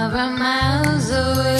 are miles away.